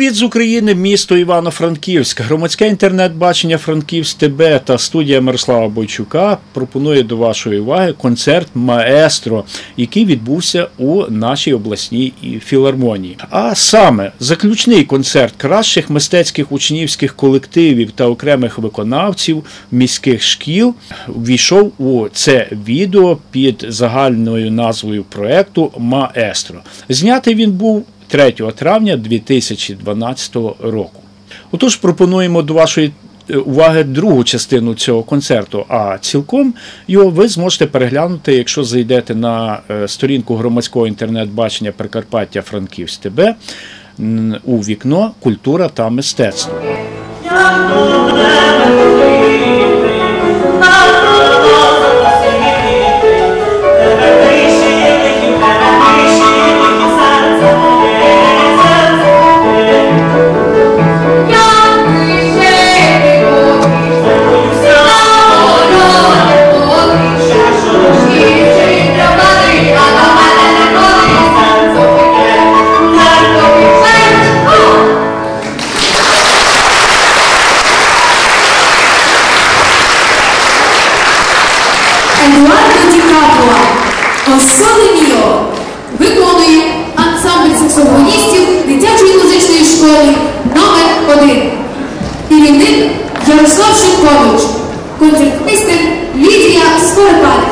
Привіт з України, місто Івано-Франківськ. Громадське інтернет-бачення Франківськ ТБ та студія Мирослава Бойчука пропонує до вашої уваги концерт Маестро, який відбувся у нашій обласній філармонії. А саме заключний концерт кращих мистецьких учнівських колективів та окремих виконавців міських шкіл ввійшов у це відео під загальною назвою проекту Маестро. Знятий він був 3 травня 2012 року. Отож, пропонуємо до вашої е, уваги другу частину цього концерту. А цілком його ви зможете переглянути, якщо зайдете на е, сторінку громадського інтернет-бачення Прикарпаття Франківськ ТБ у вікно Культура та мистецтво. Керівник Ярослав Шевкович, концертмейстер Лідія Скорипаль.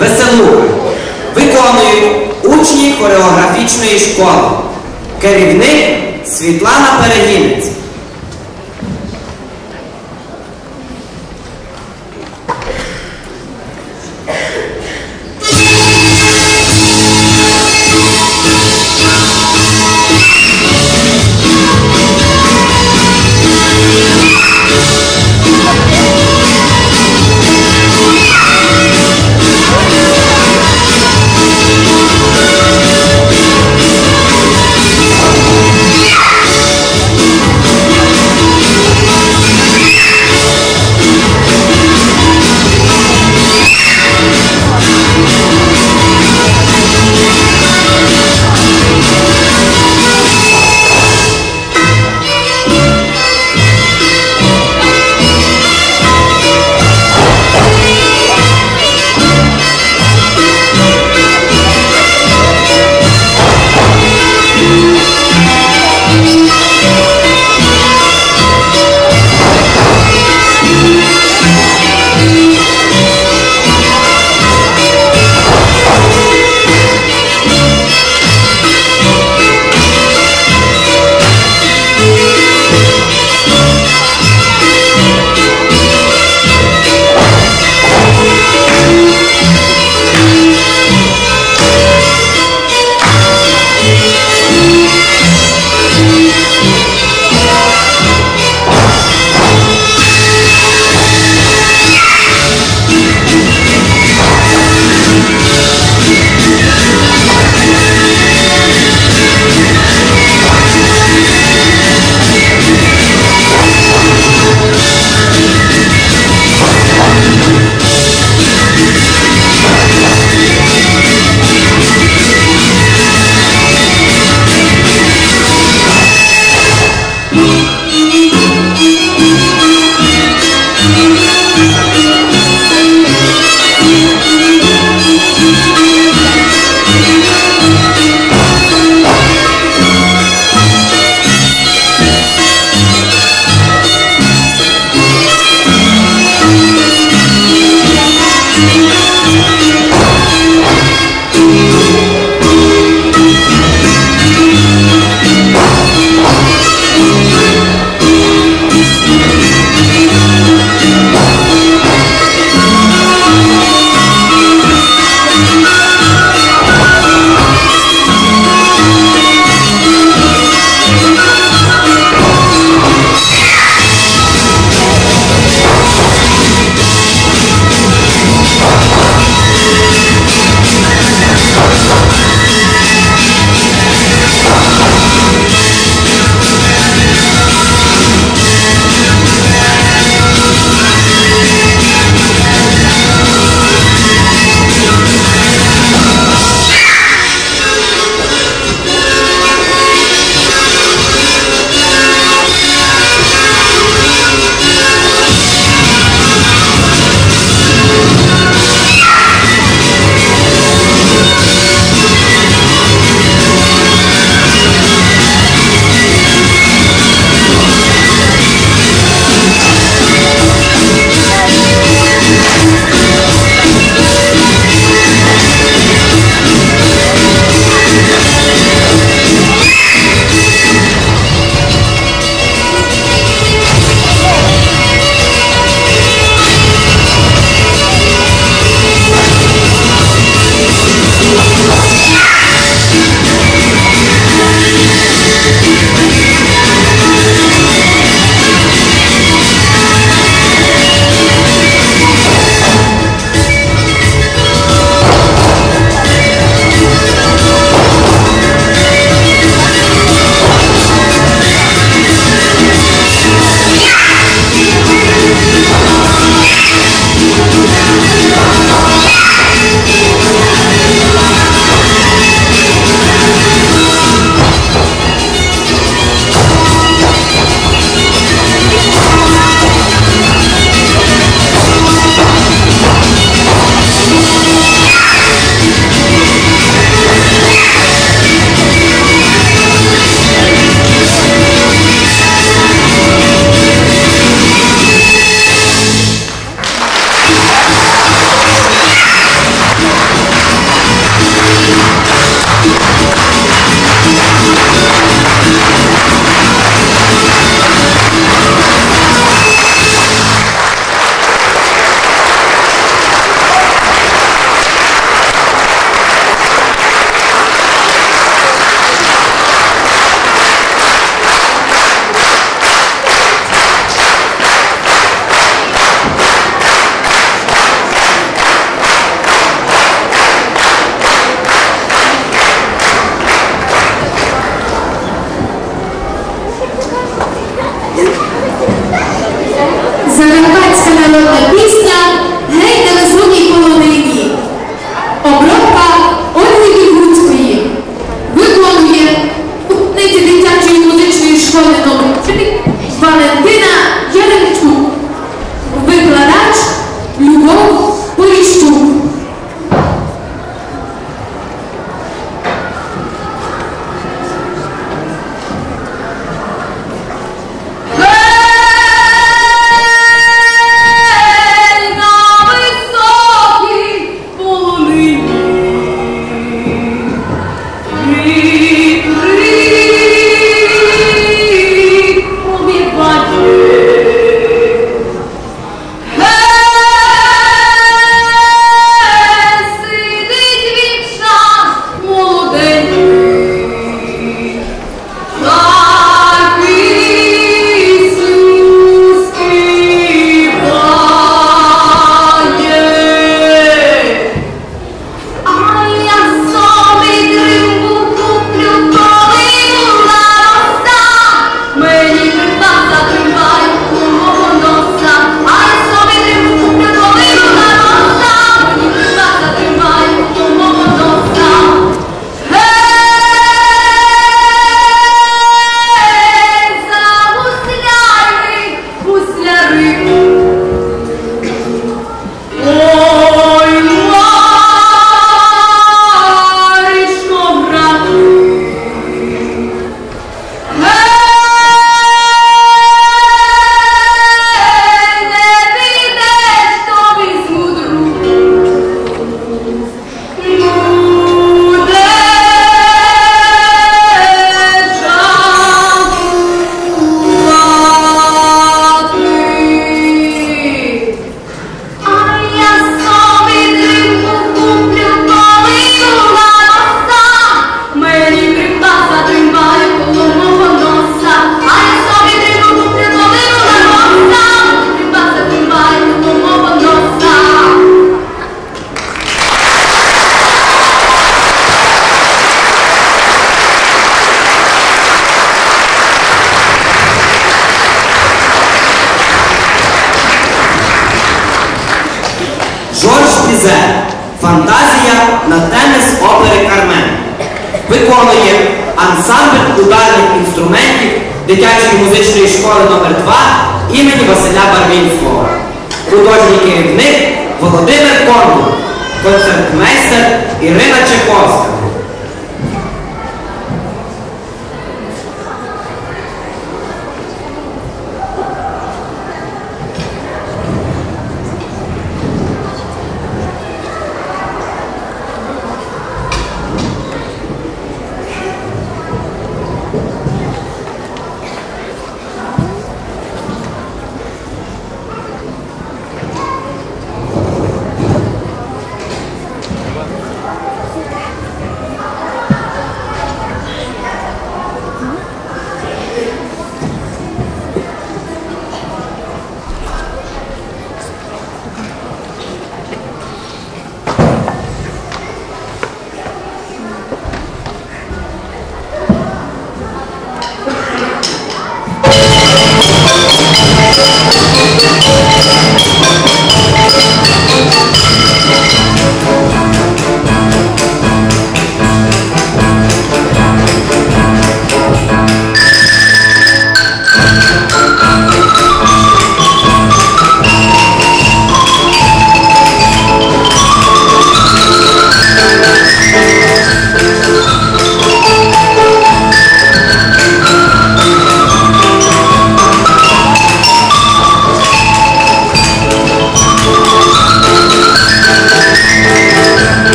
Танець Веселуха. Виконують учні хореографічної школи. Керівник Світлана Перегінець.